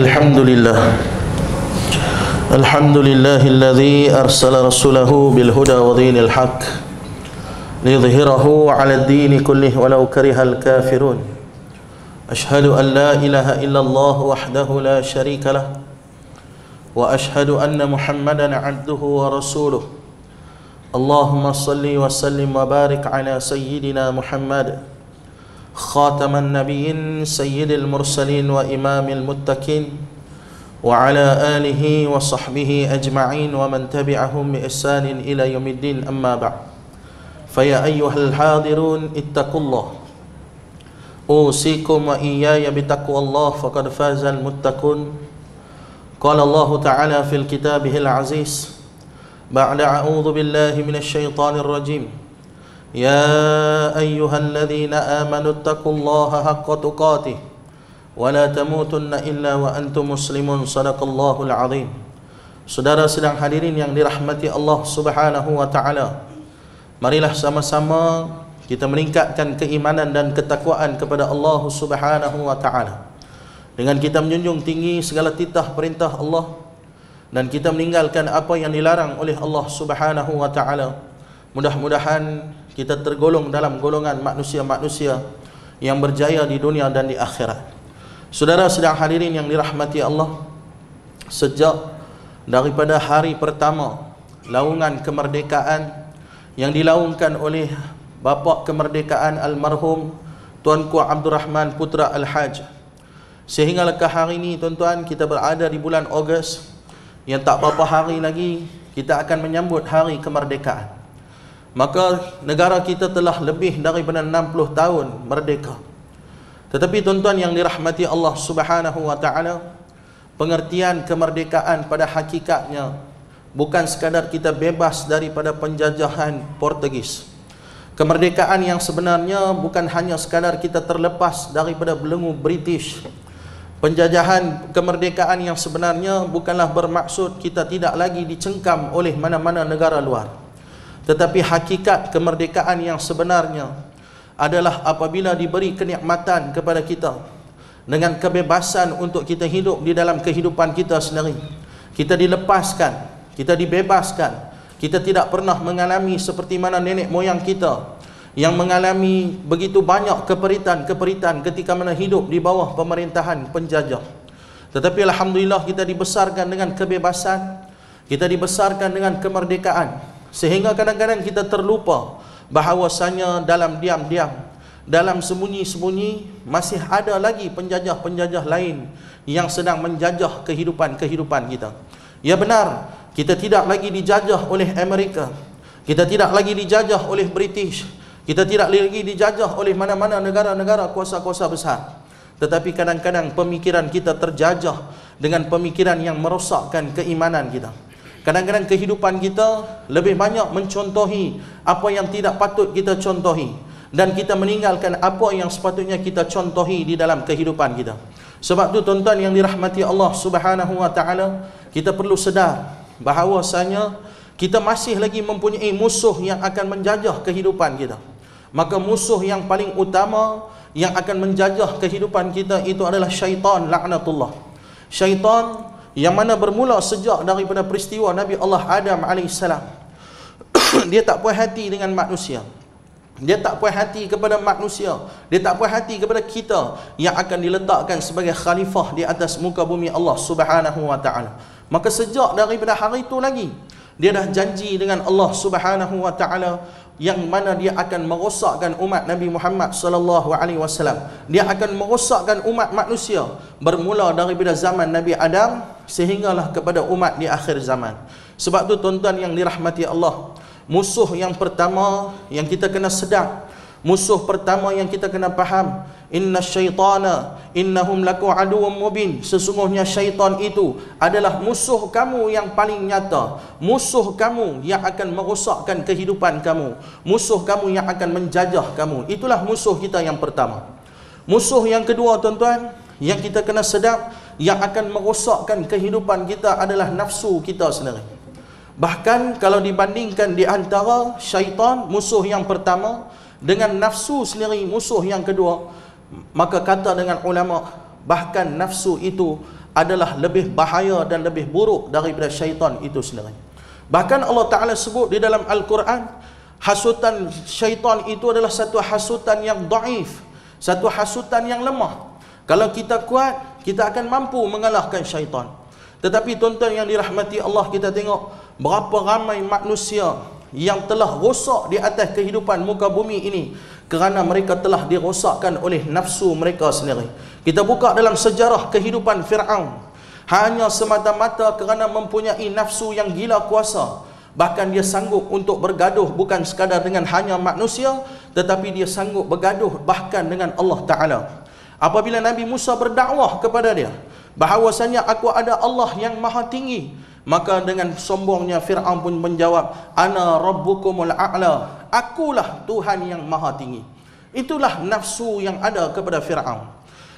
الحمد لله الحمد لله الذي أرسل رسوله بالهدى ودين الحق ليظهره على الدين كله ولو كره الكافرون أشهد أن لا إله إلا الله وحده لا شريك له وأشهد أن محمدا عبده ورسوله اللهم صل وسلم وبارك على سيدنا محمد محمد خاتم النبيين سيد المرسلين وإمام المتقين وعلى آله وصحبه أجمعين ومن تبعهم بإحسان إلى يوم الدين أما بعد فيا أيها الحاضرون اتقوا الله أوصيكم وإياي بتقوى الله فقد فاز المتقون قال الله تعالى في الكتابه العزيز بعد أعوذ بالله من الشيطان الرجيم يا أيها الذين آمنوا اتقوا الله حق تقاته ولا تموتن إلا وأنتم مسلمون صدق الله العظيم Saudara sedang hadirin yang dirahmati Allah Subhanahu wa taala. Marilah sama-sama kita meningkatkan keimanan dan ketakwaan kepada Allah Subhanahu wa taala. Dengan kita menjunjung tinggi segala titah perintah Allah dan kita meninggalkan apa yang dilarang oleh Allah Subhanahu wa taala. Mudah-mudahan kita tergolong dalam golongan manusia-manusia yang berjaya di dunia dan di akhirat. Saudara sedang hadirin yang dirahmati Allah, sejak daripada hari pertama laungan kemerdekaan yang dilaungkan oleh bapa kemerdekaan almarhum Tuanku Abdul Rahman Putra Al-Haj sehingga ke hari ini tuan-tuan kita berada di bulan Ogos? Yang tak berapa hari lagi kita akan menyambut hari kemerdekaan maka negara kita telah lebih daripada 60 tahun merdeka. Tetapi tuan-tuan yang dirahmati Allah Subhanahu wa taala pengertian kemerdekaan pada hakikatnya bukan sekadar kita bebas daripada penjajahan Portugis. Kemerdekaan yang sebenarnya bukan hanya sekadar kita terlepas daripada belenggu British. Penjajahan kemerdekaan yang sebenarnya bukanlah bermaksud kita tidak lagi dicengkam oleh mana-mana negara luar tetapi hakikat kemerdekaan yang sebenarnya adalah apabila diberi kenikmatan kepada kita dengan kebebasan untuk kita hidup di dalam kehidupan kita sendiri. Kita dilepaskan kita dibebaskan. Kita tidak pernah mengalami seperti mana nenek moyang kita yang mengalami begitu banyak keperitan-keperitan ketika mana hidup di bawah pemerintahan penjajah. Tetapi alhamdulillah kita dibesarkan dengan kebebasan, kita dibesarkan dengan kemerdekaan sehingga kadang-kadang kita terlupa bahawasanya dalam diam-diam, dalam sembunyi-sembunyi masih ada lagi penjajah-penjajah lain yang sedang menjajah kehidupan-kehidupan kita. Ya benar, kita tidak lagi dijajah oleh Amerika. Kita tidak lagi dijajah oleh British. Kita tidak lagi dijajah oleh mana-mana negara-negara kuasa-kuasa besar. Tetapi kadang-kadang pemikiran kita terjajah dengan pemikiran yang merosakkan keimanan kita. Kadang-kadang kehidupan kita lebih banyak mencontohi apa yang tidak patut kita contohi dan kita meninggalkan apa yang sepatutnya kita contohi di dalam kehidupan kita. Sebab tu tuan-tuan yang dirahmati Allah Subhanahu wa taala, kita perlu sedar bahawasanya kita masih lagi mempunyai musuh yang akan menjajah kehidupan kita. Maka musuh yang paling utama yang akan menjajah kehidupan kita itu adalah syaitan laknatullah. Syaitan yang mana bermula sejak daripada peristiwa Nabi Allah Adam AS. Dia tak puas hati dengan manusia. Dia tak puas hati kepada manusia. Dia tak puas hati kepada kita yang akan diletakkan sebagai khalifah di atas muka bumi Allah Subhanahu wa taala. Maka sejak daripada hari itu lagi dia dah janji dengan Allah Subhanahu wa taala yang mana dia akan merosakkan umat Nabi Muhammad sallallahu alaihi wasallam. Dia akan merosakkan umat manusia bermula daripada zaman Nabi Adam sehinggalah kepada umat di akhir zaman. Sebab tu tuan-tuan yang dirahmati Allah, musuh yang pertama yang kita kena sedar Musuh pertama yang kita kena faham, inna syaitana innahum laku aduwwum mubin. Sesungguhnya syaitan itu adalah musuh kamu yang paling nyata. Musuh kamu yang akan merosakkan kehidupan kamu. Musuh kamu yang akan menjajah kamu. Itulah musuh kita yang pertama. Musuh yang kedua tuan-tuan, yang kita kena sedar yang akan merosakkan kehidupan kita adalah nafsu kita sendiri. Bahkan kalau dibandingkan di antara syaitan, musuh yang pertama, dengan nafsu sendiri musuh yang kedua maka kata dengan ulama bahkan nafsu itu adalah lebih bahaya dan lebih buruk daripada syaitan itu sendiri. Bahkan Allah Ta'ala sebut di dalam Al-Quran, hasutan syaitan itu adalah satu hasutan yang daif, satu hasutan yang lemah. Kalau kita kuat, kita akan mampu mengalahkan syaitan. Tetapi tuan-tuan yang dirahmati Allah, kita tengok berapa ramai manusia yang telah rosak di atas kehidupan muka bumi ini kerana mereka telah dirosakkan oleh nafsu mereka sendiri. Kita buka dalam sejarah kehidupan Fir'aun. Hanya semata-mata kerana mempunyai nafsu yang gila kuasa. Bahkan dia sanggup untuk bergaduh bukan sekadar dengan hanya manusia. Tetapi dia sanggup bergaduh bahkan dengan Allah Ta'ala. Apabila Nabi Musa berdakwah kepada dia. Bahawasanya aku ada Allah yang maha tinggi. Maka dengan sombongnya Fir'aun pun menjawab. Ana rabbukumul a'la akulah Tuhan yang maha tinggi. Itulah nafsu yang ada kepada Fir'aun.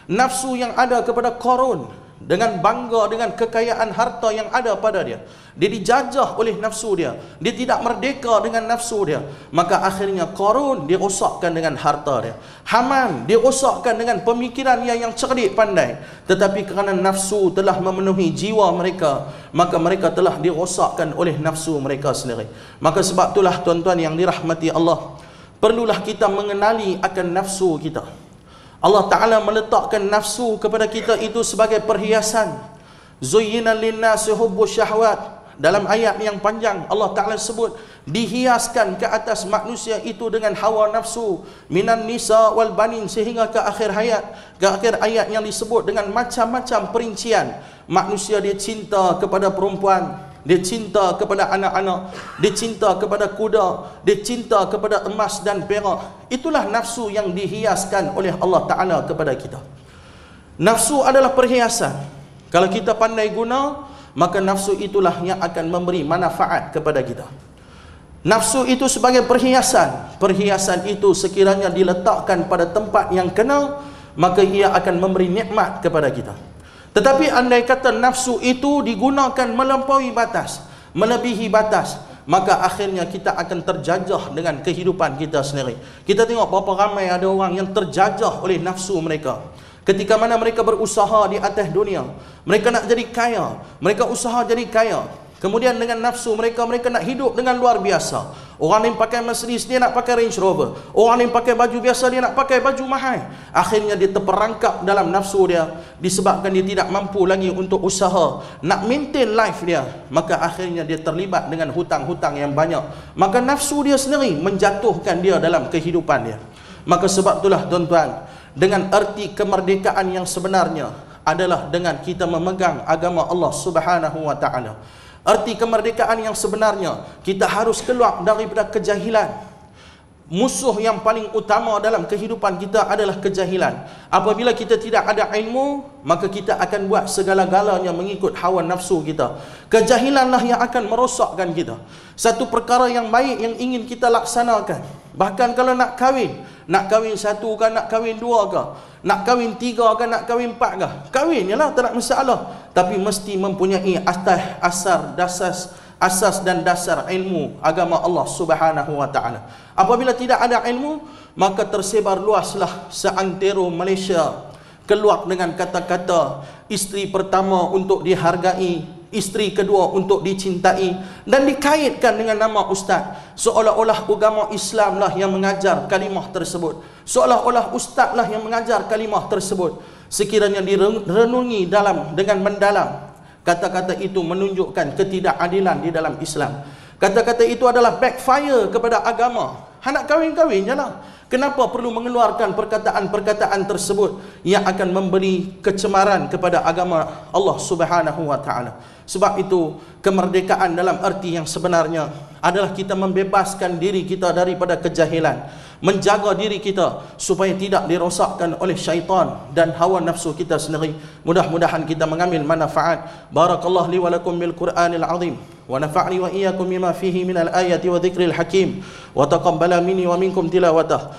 Nafsu yang ada kepada Korun. Dengan bangga dengan kekayaan harta yang ada pada dia. Dia dijajah oleh nafsu dia. Dia tidak merdeka dengan nafsu dia. Maka akhirnya Korun dirosakkan dengan harta dia. Haman dirosakkan dengan pemikiran yang, yang cerdik pandai. Tetapi kerana nafsu telah memenuhi jiwa mereka. Maka mereka telah dirosakkan oleh nafsu mereka sendiri. Maka sebab itulah tuan-tuan yang dirahmati Allah. Perlulah kita mengenali akan nafsu kita. Allah Ta'ala meletakkan nafsu kepada kita itu sebagai perhiasan. Zuyyina linnasi hubbu syahwat. Dalam ayat yang panjang Allah Ta'ala sebut dihiaskan ke atas manusia itu dengan hawa nafsu minan nisa wal banin sehingga ke akhir hayat ke akhir ayat yang disebut dengan macam-macam perincian manusia dia cinta kepada perempuan dia cinta kepada anak-anak dia cinta kepada kuda dia cinta kepada emas dan perak. Itulah nafsu yang dihiaskan oleh Allah Taala kepada kita. Nafsu adalah perhiasan. Kalau kita pandai guna maka nafsu itulah yang akan memberi manfaat kepada kita. Nafsu itu sebagai perhiasan. Perhiasan itu sekiranya diletakkan pada tempat yang kena maka ia akan memberi nikmat kepada kita tetapi andai kata nafsu itu digunakan melampaui batas, melebihi batas, maka akhirnya kita akan terjajah dengan kehidupan kita sendiri. Kita tengok berapa ramai ada orang yang terjajah oleh nafsu mereka. Ketika mana mereka berusaha di atas dunia, mereka nak jadi kaya, mereka usaha jadi kaya, Kemudian dengan nafsu mereka, mereka nak hidup dengan luar biasa. Orang yang pakai Mercedes, dia nak pakai Range Rover. Orang yang pakai baju biasa, dia nak pakai baju mahal. Akhirnya dia terperangkap dalam nafsu dia. Disebabkan dia tidak mampu lagi untuk usaha. Nak maintain life dia. Maka akhirnya dia terlibat dengan hutang-hutang yang banyak. Maka nafsu dia sendiri menjatuhkan dia dalam kehidupan dia. Maka sebab itulah tuan-tuan. Dengan erti kemerdekaan yang sebenarnya adalah dengan kita memegang agama Allah subhanahu wa ta'ala. Arti kemerdekaan yang sebenarnya kita harus keluar daripada kejahilan. Musuh yang paling utama dalam kehidupan kita adalah kejahilan. Apabila kita tidak ada ilmu, maka kita akan buat segala-galanya mengikut hawa nafsu kita. Kejahilanlah yang akan merosakkan kita. Satu perkara yang baik yang ingin kita laksanakan. Bahkan kalau nak kahwin, nak kahwin satu ke nak kahwin dua ke, nak kahwin tiga ke nak kahwin empat ke, kahwin je lah, tak ada masalah. Tapi mesti mempunyai atas asar dasar asas dan dasar ilmu agama Allah Subhanahu wa taala. Apabila tidak ada ilmu, maka tersebar luaslah seantero Malaysia. Keluar dengan kata-kata isteri pertama untuk dihargai, isteri kedua untuk dicintai dan dikaitkan dengan nama ustaz. Seolah-olah agama Islamlah yang mengajar kalimah tersebut. Seolah-olah ustazlah yang mengajar kalimah tersebut. Sekiranya direnungi dalam dengan mendalam kata-kata itu menunjukkan ketidakadilan di dalam Islam. Kata-kata itu adalah backfire kepada agama hendak kahwin-kahwin je lah. Kenapa perlu mengeluarkan perkataan-perkataan tersebut yang akan memberi kecemaran kepada agama Allah subhanahu wa ta'ala? Sebab itu kemerdekaan dalam arti yang sebenarnya adalah kita membebaskan diri kita daripada kejahilan menjaga diri kita supaya tidak dirosakkan oleh syaitan dan hawa nafsu kita sendiri. Mudah-mudahan kita mengambil manfaat. Barakallahu li wa lakum bil qur'anil azim. Wa nafa'ni wa iyyakum bima fihi minal ayati wa dhikril hakim. Wa taqabbala minni wa minkum tilawatah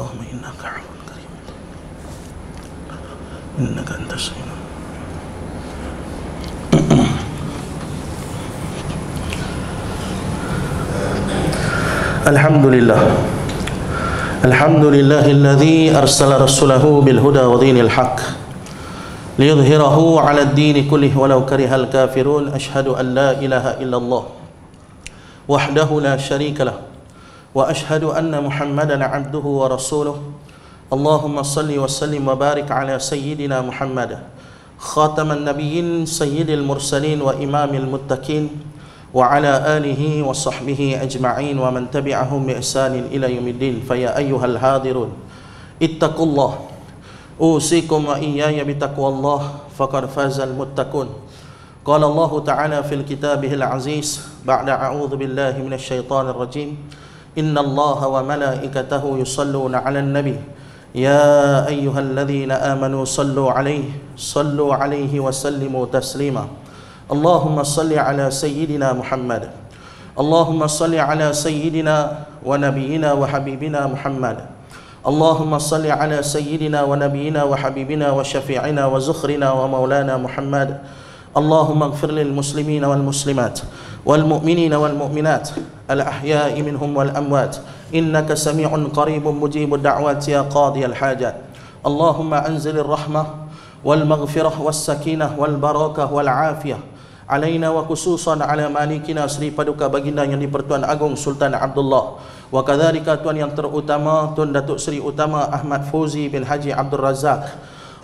إنك أنت الحمد لله الحمد لله الذي أرسل رسوله بالهدى ودين الحق ليظهره على الدين كله ولو كره الكافرون. أشهد أن لا إله إلا الله وحده لا شريك له وأشهد أن محمدا عبده ورسوله اللهم صل وسلم وبارك على سيدنا محمد خاتم النبيين سيد المرسلين وإمام المتقين وعلى آله وصحبه أجمعين ومن تبعهم بإحسان إلى يوم الدين. فيا أيها الحاضرون اتقوا الله أوصيكم وإياي بتقوى الله فقد فاز المتقون. قال الله تعالى في كتابه العزيز بعد أعوذ بالله من الشيطان الرجيم إن الله وملائكته يصلون على النبي يا أيها الذين آمنوا صلوا عليه صلوا عليه وسلموا تسليما. اللهم صل على سيدنا محمد. اللهم صل على سيدنا ونبينا وحبيبنا محمد. اللهم صل على سيدنا ونبينا وحبيبنا وشفيعنا وزخرنا ومولانا محمد. اللهم اغفر للمسلمين والمسلمات والمؤمنين والمؤمنات الأحياء منهم والأموات إنك سميع قريب مجيب الدعوات يا قاضي الحاجات اللهم أنزل الرحمة والمغفرة والسكينة والبركة والعافية علينا وخصوصا على مالكنا Sri Paduka Baginda yang di-Pertuan Agong Sultan Abdullah wa kadzalika tuan yang terutama Tuan Datuk Seri Utama Ahmad Fauzi bin Haji Abdul Razak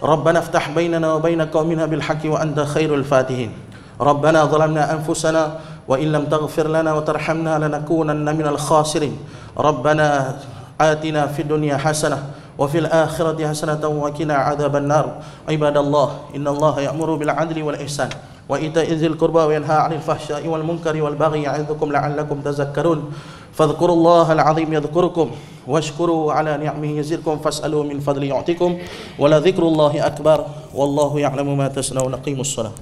Rabbana iftah bainana wa bain qaumina bil haqqi wa anta khairul fatihin Rabbana zalamna anfusana wa in lam taghfir lana wa tarhamna lanakunanna minal khasirin Rabbana atina fid dunya hasanah وفي الآخرة حسنة وقنا عذاب النار عباد الله إن الله يأمر بالعدل والإحسان وإيتاء ذي القربى وينهى عن الفحشاء والمنكر والبغي يعظكم لعلكم تذكرون. فاذكروا الله العظيم يذكركم واشكروا على نعمه يزدكم فاسألوا من فضل يعطيكم. ولذكر الله أكبر والله يعلم ما تصنعون. قيموا الصلاة.